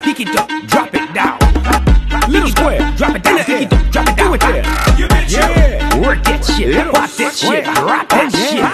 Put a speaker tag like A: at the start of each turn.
A: Pick it up, drop it down.
B: Little square.
A: Drop it down, pick it up, drop it down.
B: Do it there.
A: Yeah. Work that shit,
B: Little
A: pop that shit, rock that shit.